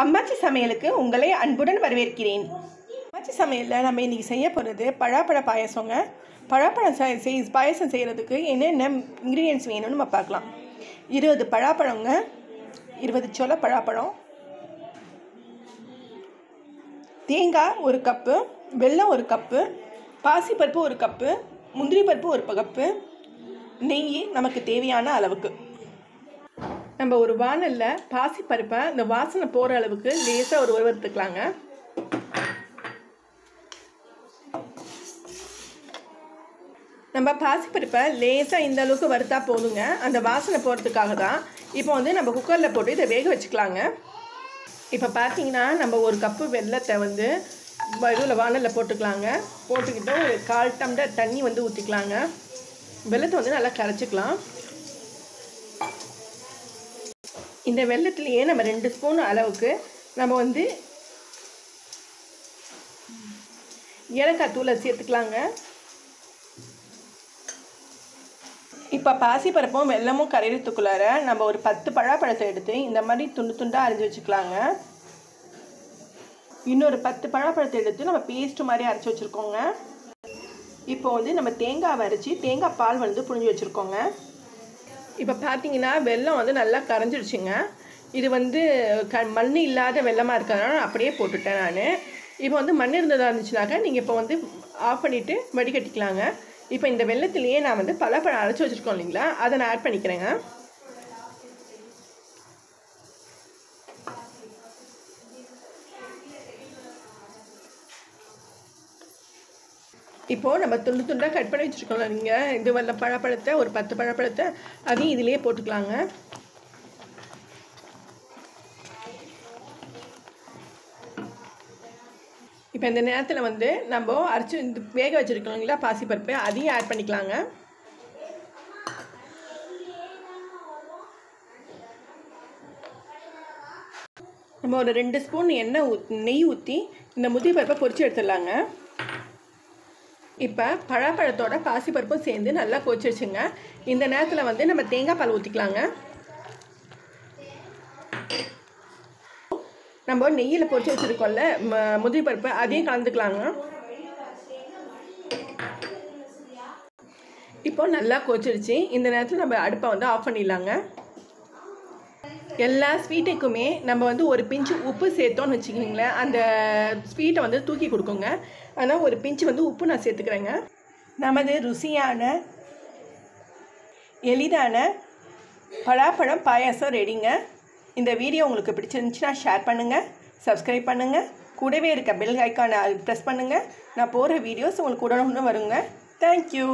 அம்மாச்சி சமையலுக்கு உங்களை அன்புடன் வரவேற்கிறேன். அம்மாச்சி சமையலில் நம்ம இன்றைக்கி செய்ய போகிறது பழாப்பழ பாயசங்க. பழாப்பழம் செய் செய் பாயசம் செய்கிறதுக்கு என்னென்ன இன்க்ரீடியன்ஸ் வேணும்னு நம்ம பார்க்கலாம். இருபது பழாப்பழங்க இருபது சொல பழாப்பழம் தேங்காய் ஒரு கப்பு வெல்லம் ஒரு கப்பு பாசிப்பருப்பு ஒரு கப்பு முந்திரி பருப்பு ஒரு கப்பு. நெய் நமக்கு தேவையான அளவுக்கு. நம்ம ஒரு வானலில் பாசிப்பருப்பை இந்த வாசனை போகிற அளவுக்கு லேசாக ஒரு வறுத்துக்கலாங்க நம்ம பாசிப்பருப்பை லேசாக இந்த அளவுக்கு வறுத்தா போதுங்க. அந்த வாசனை போகிறதுக்காக தான் இப்போ வந்து நம்ம குக்கரில் போட்டு இதை வேக வச்சுக்கலாங்க. இப்போ பார்த்தீங்கன்னா நம்ம ஒரு கப்பு வெள்ளத்தை வந்து இதில் வானலில் போட்டுக்கலாங்க. போட்டுக்கிட்டு ஒரு கால் டம்ளர் தண்ணி வந்து ஊற்றிக்கலாங்க வெள்ளத்தை வந்து நல்லா கரைச்சிக்கலாம். இந்த வெள்ளத்துலேயே நம்ம ரெண்டு ஸ்பூன் அளவுக்கு நம்ம வந்து ஏலக்காய் தூளை சேர்த்துக்கலாங்க. இப்போ பாசிப்பருப்பும் வெல்லமும் கரையிறதுக்குள்ளார நம்ம ஒரு பத்து பழாப்பழத்தை எடுத்து இந்த மாதிரி துண்டு துண்டாக அரைஞ்சி வச்சுக்கலாங்க. இன்னொரு பத்து பழாப்பழத்தை எடுத்து நம்ம பேஸ்ட் மாதிரி அரைச்சி வச்சுருக்கோங்க. இப்போ வந்து நம்ம தேங்காய் அரைச்சி தேங்காய் பால் வந்து புழிஞ்சு வச்சுருக்கோங்க. இப்போ பார்த்தீங்கன்னா வெல்லம் வந்து நல்லா கரைஞ்சிடுச்சுங்க இது வந்து க மண் இல்லாத வெள்ளமாக இருக்கிறதுனால அப்படியே போட்டுட்டேன் நான். இப்போ வந்து மண் இருந்ததாக இருந்துச்சுனாக்கா நீங்கள் இப்போ வந்து ஆஃப் பண்ணிவிட்டு வடிகட்டிக்கலாங்க. இப்போ இந்த வெள்ளத்துலேயே நான் வந்து பழப்பழம் அரைச்சி வச்சுருக்கோம் இல்லைங்களா? அதை நான் ஆட் பண்ணிக்கிறேங்க. இப்போது நம்ம துண்டு துண்டாக கட் பண்ணி வச்சுருக்கோம் நீங்கள் இது வல்ல பழப்பழத்தை ஒரு பத்து பழப்பழத்தை அதையும் இதிலேயே போட்டுக்கலாங்க. இப்போ இந்த நேரத்தில் வந்து நம்ம அரைச்சி இந்த வேக வச்சுருக்கோம் இல்லைங்களா பாசிப்பருப்பு அதையும் ஆட் பண்ணிக்கலாங்க. நம்ம ஒரு ரெண்டு ஸ்பூன் எண்ணெய் ஊ நெய் ஊற்றி இந்த முதிய பருப்பை பொரிச்சு எடுத்துடலாங்க. இப்போ பழப்பழத்தோட பாசிப்பருப்பும் சேர்ந்து நல்லா கொச்சிருச்சுங்க. இந்த நேரத்தில் வந்து நம்ம தேங்காய் பால் ஊற்றிக்கலாங்க நம்ம நெய்யில் பொறிச்சு வச்சுருக்கோம்ல ம முதிரி பருப்பு அதையும் கலந்துக்கலாங்க. இப்போ நல்லா கொச்சிருச்சு. இந்த நேரத்தில் நம்ம அடுப்பை வந்து ஆஃப் பண்ணிடலாங்க. எல்லா ஸ்வீட்டுக்குமே நம்ம வந்து ஒரு பிஞ்சு உப்பு சேர்த்தோன்னு வச்சுக்கிங்களேன். அந்த ஸ்வீட்டை வந்து தூக்கி கொடுக்குங்க. ஆனால் ஒரு பிஞ்சு வந்து உப்பு நான் சேர்த்துக்கிறேங்க. நமது ருசியான எளிதான பலாப்பழம் பாயாசம் ரெடிங்க இந்த வீடியோ உங்களுக்கு பிடிச்சிருந்துச்சுன்னா ஷேர் பண்ணுங்கள் சப்ஸ்கிரைப் பண்ணுங்கள் கூடவே இருக்க பெல் ஐக்கானை ப்ரெஸ் பண்ணுங்கள் நான் போகிற வீடியோஸ் உங்களுக்கு உடனே வருங்க. தேங்க்யூ